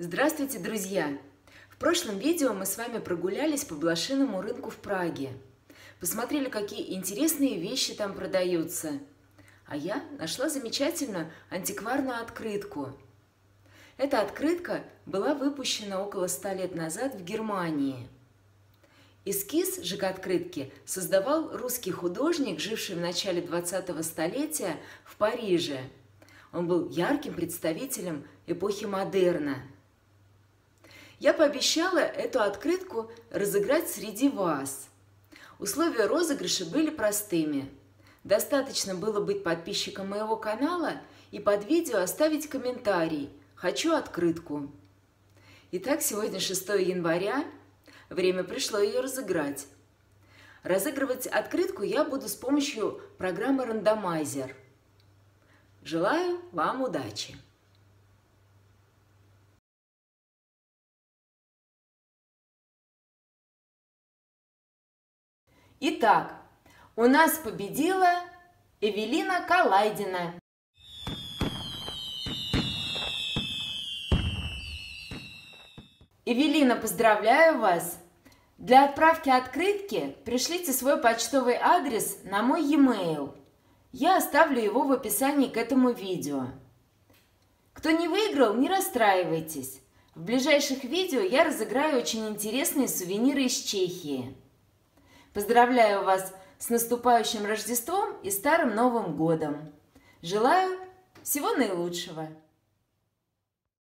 Здравствуйте, друзья! В прошлом видео мы с вами прогулялись по блошиному рынку в Праге. Посмотрели, какие интересные вещи там продаются. А я нашла замечательную антикварную открытку. Эта открытка была выпущена около ста лет назад в Германии. Эскиз же к открытке создавал русский художник, живший в начале 20-го столетия в Париже. Он был ярким представителем эпохи модерна – я пообещала эту открытку разыграть среди вас. Условия розыгрыша были простыми. Достаточно было быть подписчиком моего канала и под видео оставить комментарий «Хочу открытку». Итак, сегодня 6 января. Время пришло ее разыграть. Разыгрывать открытку я буду с помощью программы «Рандомайзер». Желаю вам удачи! Итак, у нас победила Эвелина Калайдина. Эвелина, поздравляю вас! Для отправки открытки пришлите свой почтовый адрес на мой e-mail. Я оставлю его в описании к этому видео. Кто не выиграл, не расстраивайтесь. В ближайших видео я разыграю очень интересные сувениры из Чехии. Поздравляю вас с наступающим Рождеством и Старым Новым Годом. Желаю всего наилучшего.